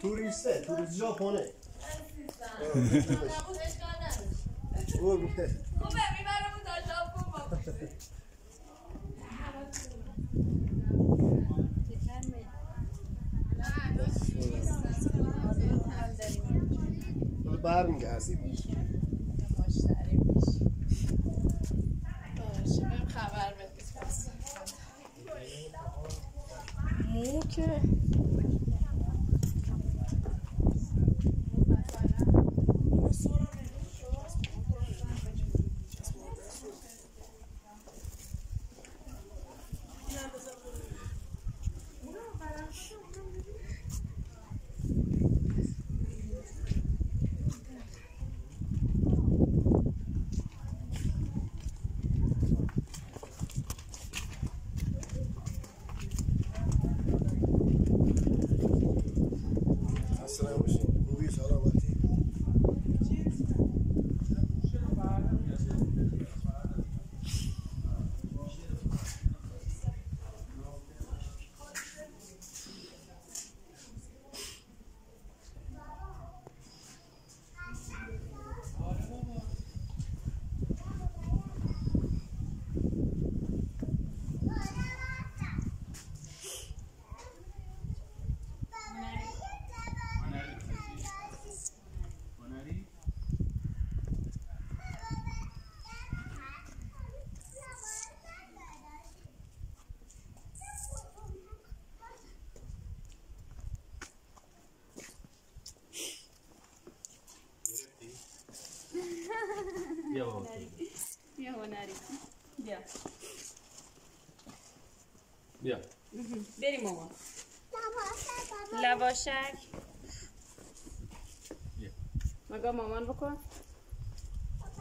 توریسته توریست ژاپنه. Amin Gazi. بریم مامان لواشک. مگه مامان بکن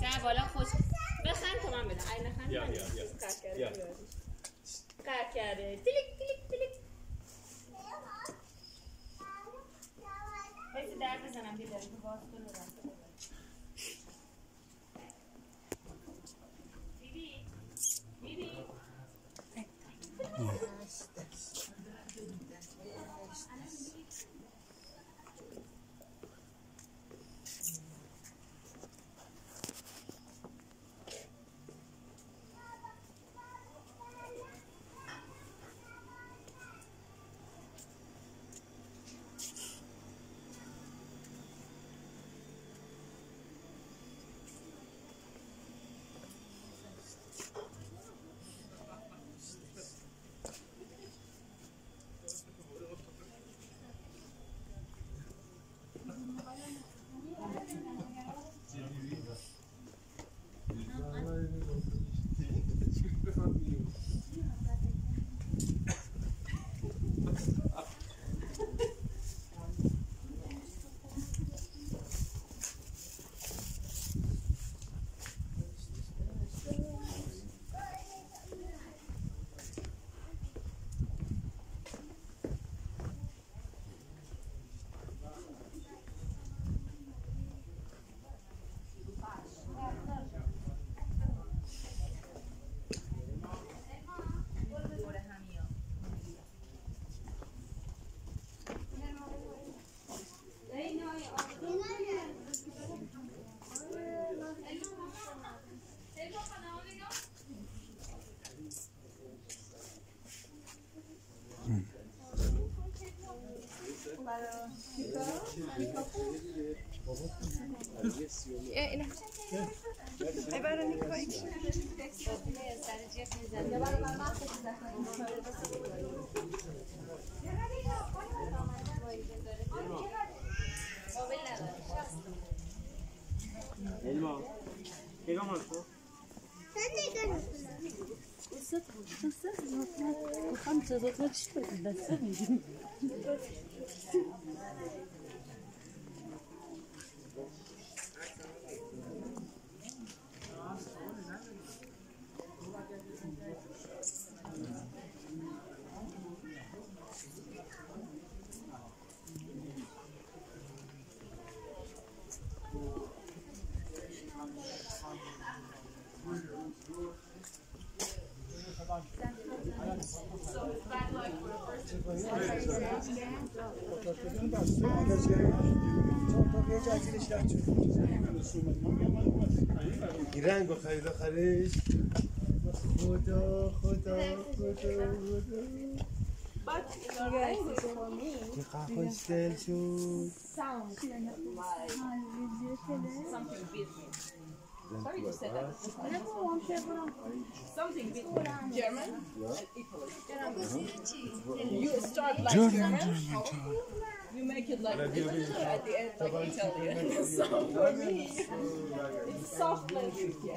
سر بالا خوش بخند تا من بدم. ای نخند من. قهر کرده تلیک تلیک تلیک. بایستی در بزنم بیا در باز Elma al. Elma al. Sen ne görüyorsun? Isıt bu. Isıt. Zotlar. Kocam size zotlar çıkıyor. Ben sevmiyorum. این رنگ با خرید آخرش. خدا خدا خدا خدا. چقدر خوش دل شد. German? You start like German. You make it like this at the end like Italian. so for me, it's soft language. Yeah.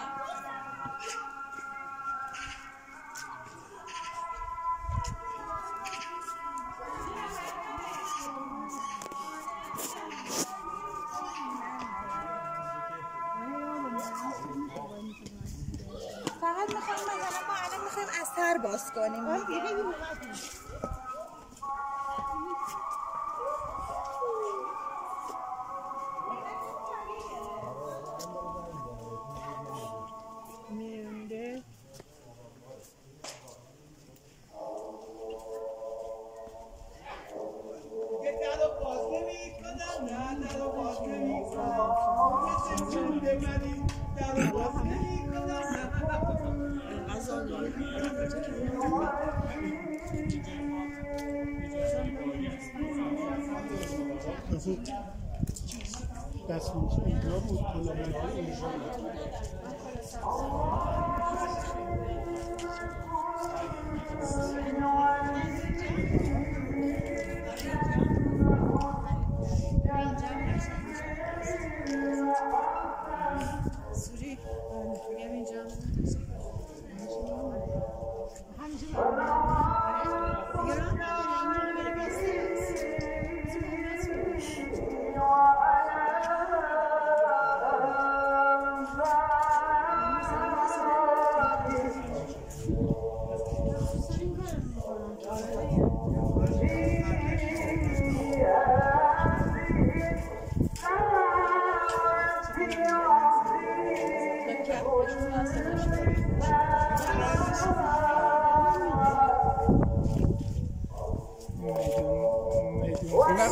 فقط می‌خوام مثلا ما الان می‌خوایم اثر باز کنیم. Also, das muss ich.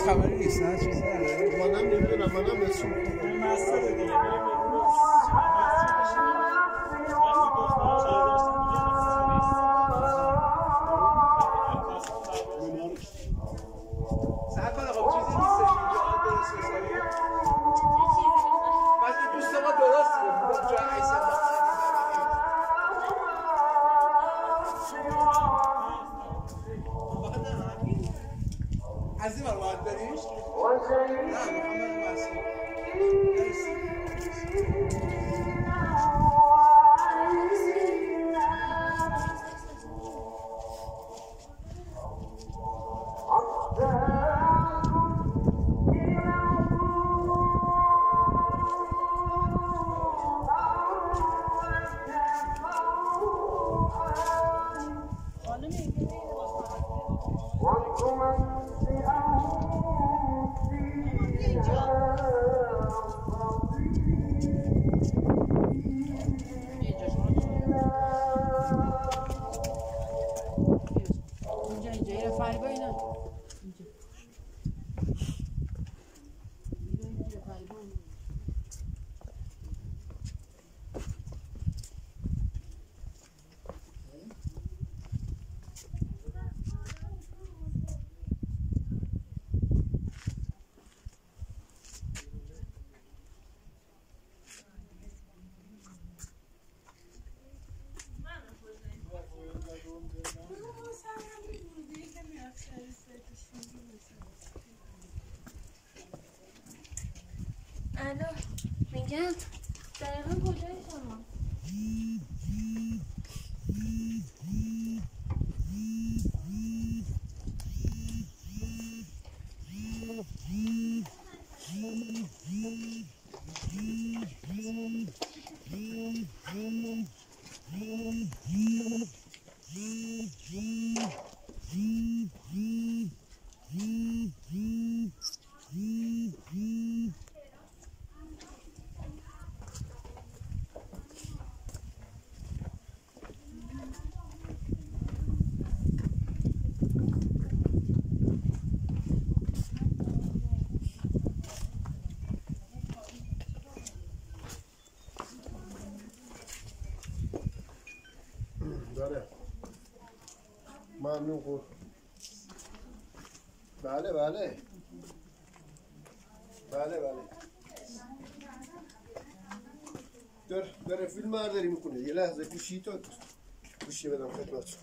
خبری نیست نه چیزی. نداره منم نمی‌دونم منم اسم. sahibi الو میگم؟ دقیقا کجایی شما داره ممنون خود بله بله. بله بله. داره داره فیلم برداری می‌کنه یه لحظه گوشی تا گوشی بدم خدمت